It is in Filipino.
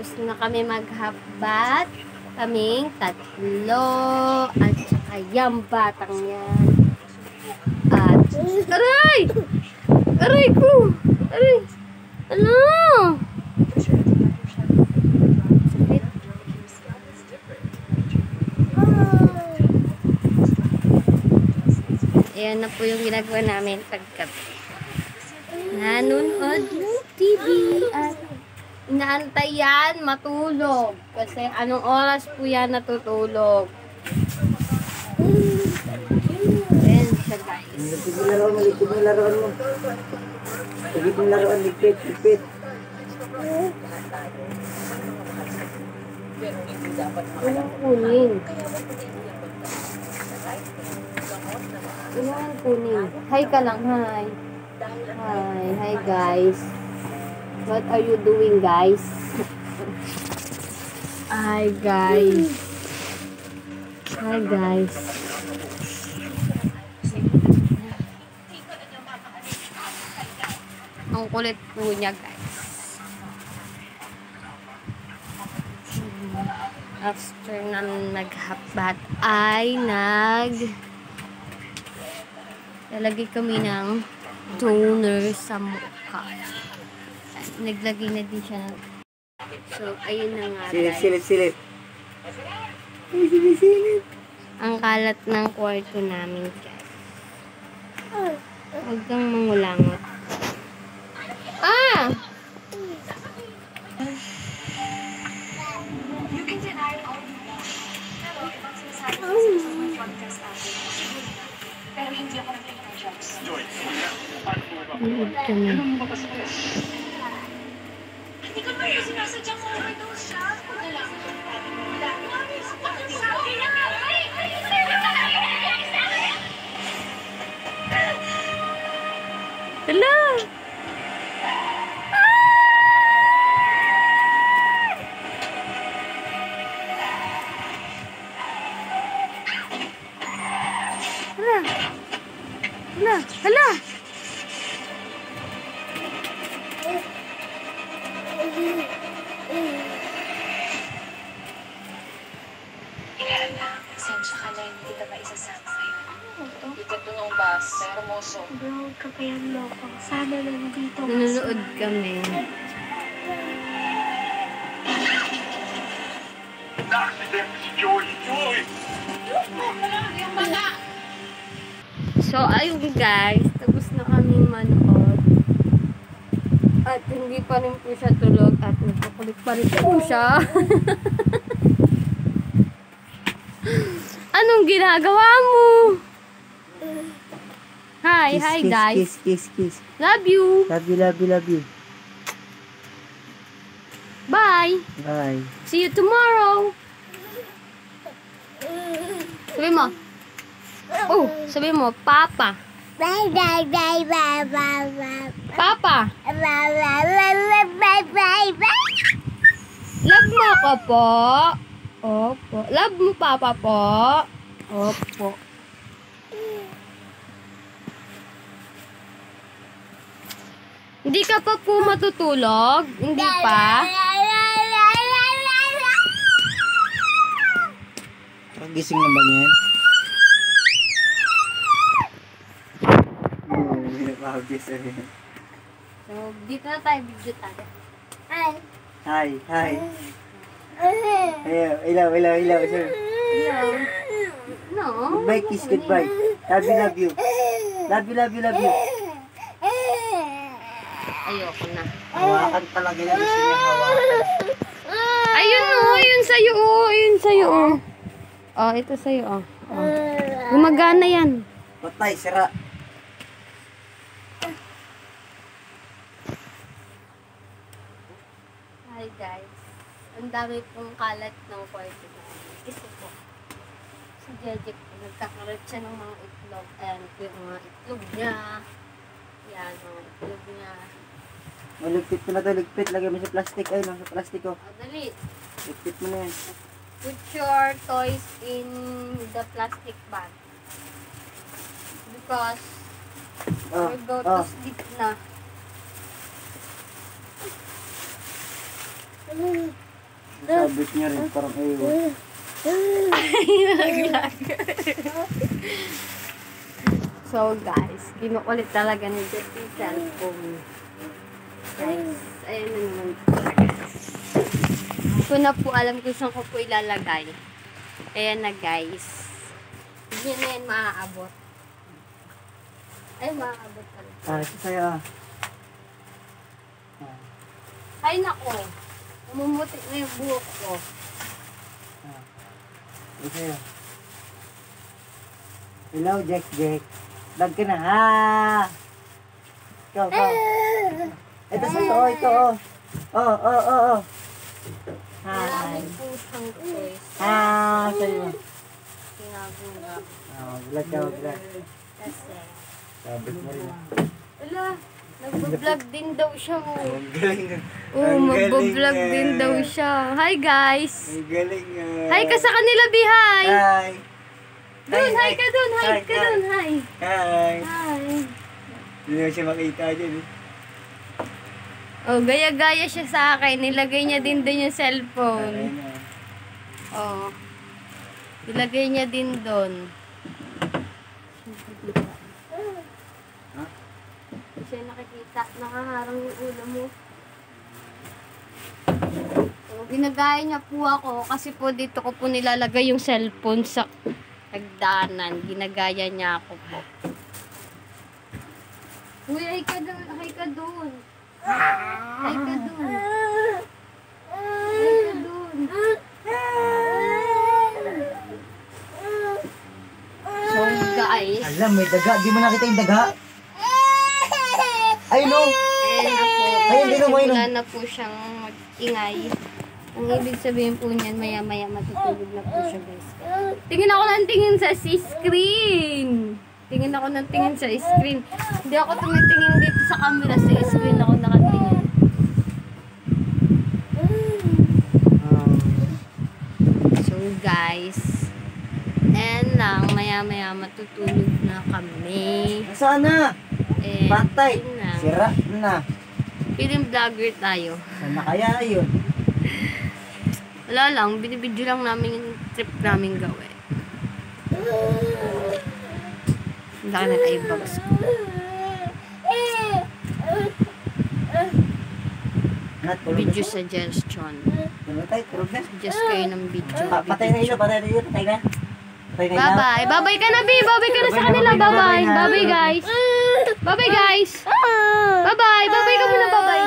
Tapos na kami maghabat. Kaming tatlo. At saka yung batang yan. At, aray! Aray ko! Aray! Ano? Ayan na po yung ginagawa namin paggabi. Nanonood ng TV at inaantay yan matulog. Kasi anong oras po yan natutulog? Ayan guys. Ligpit mo laruan mo, ligpit mo laruan mo. Ligpit mo laruan, ligpit, ligpit. Anong? Hi ka lang, hi. Hi, hi guys. What are you doing guys? Hi guys. Hi guys. Ang kulit po niya guys. after na naghabat ay nag lalagay kami ng toner sa mukha. Naglagay na din siya ng So, ayun na nga Silip, guys. silip, silip. Ay, silip, silip. Ang kalat ng kwarto namin guys. Huwag kang mangulangot. Ah! You can deny it all you want. Pero ibang sinasabi ko kasi sa mga drug test natin. Pero hindi ako nag-take ng drugs. Nood kami. Hindi ko naman kapayan mo ko. Sana nandito ka Nanonood kami. So, ayun guys. Tapos na kaming manood. At hindi pa rin po siya tulog. At nagpakulit pa rin po siya. Anong ginagawa mo? Hi, Kiss, hi kiss, guys. Kiss, kiss, kiss. Love you. Love you, love you, love you. Bye. Bye. See you tomorrow. Sabi mo. Oh, sabi mo, Papa. Bye, bye, bye, bye, bye, bye. Papa. Bye, bye, bye, bye, bye, bye, bye. Love mo ako po. Opo. Love mo, Papa po. Opo. Hindi ka pa po matutulog? Hindi pa? Kagising na ba niyan? Oo, hindi pa kagising. So, dito na tayo video tayo. Hi. Hi, hi. Ayaw, ilaw, ilaw, ilaw, sir. No. No. Goodbye, kiss, goodbye. Love you, love you. Love you, love you, love you. Ayoko na. Hawakan talaga yan. Gusto niya hawakan. Ayun oh, ayun sa'yo oh, ayun sa'yo oh. Oh, ito sa'yo oh. oh. Gumagana yan. Patay, sira. Hi guys. Ang dami pong kalat ng kwarto na. Ito po. Si Jejek po, nagkakaroon siya ng mga itlog. Ayan po yung mga itlog niya. Yan, mga itlog niya. Maligpit ko na to, ligpit. Lagay mo sa plastic. Ayun, oh, sa plastic ko. O, dali. Ligpit mo na yan. Put your toys in the plastic bag. Because Oh, we're go oh. to sleep na. Sabit niya rin, parang ayaw. So guys, kinukulit talaga ni Jet yung cellphone. Guys, ayun na naman talaga. Hindi ko na po alam kung saan ko po ilalagay. Ayan na guys. Hindi na yan maaabot. Ay, maaabot talaga. Ah, ito sa'yo ah. Ah, Ay, nako. Umumuti na yung buhok ko. ah. Ito sa'yo. Hello, Jack Jack. Vlog ka na, ha? Ikaw, ikaw. Ito sa'yo, oh, ito, oh. Oh, oh, oh, oh. Hi. Choice. Ha, sa'yo. Ginagawa. Oh, vlog ka, vlog. Kasi, Sabit mo rin. wala. Nagbablog din daw siya. Oh. Ang galing. Ang magbablog galing, din ah. daw siya. Hi guys! Ang galing ah. Hi ka sa kanila, Bi! Hi! Hi. Dun, hi ka dun! Hi Hi, ka hi. dun! Hi! Hi. Hi! Hindi na siya makita dyan eh. Oh, gaya-gaya siya sa akin. Nilagay niya din doon yung cellphone. Oh. Nilagay niya din doon. Ha? Siya nakikita. Nakaharang yung ulo mo. So, ginagaya niya po ako kasi po dito ko po nilalagay yung cellphone sa hagdanan. Ginagaya niya ako po. Uy, ay ka doon. Ay ka doon. Ay ka doon. Ay ka doon. So, guys. Alam, may daga. Di mo nakita yung daga? Ay, no. Ayan na po. Ayun, mo, ayun. Wala na po siyang mag-ingay. Ang ibig sabihin po niyan, maya-maya matutulog na po siya, guys. Tingin ako ng tingin sa screen. Tingin ako ng tingin sa screen. Hindi ako tumitingin dito sa camera. Sa screen ako guys. And lang, maya-maya matutulog na kami. Saan na? And, Patay. na. Sira na. Film vlogger tayo. Saan na kaya yun? Wala lang, binibidyo lang namin yung trip namin gawin. Ang laki ng eyebags ko. Video suggestion. Namatay, tulog na. Just kayo ng video. Patay na ilo, patay na ilo, patay na. Patay na ilo. Bye-bye. Bye-bye ka na, B. Bye-bye ka na sa kanila. Bye-bye. bye guys. Bye-bye, guys. Bye-bye. Bye-bye ka muna. Bye-bye.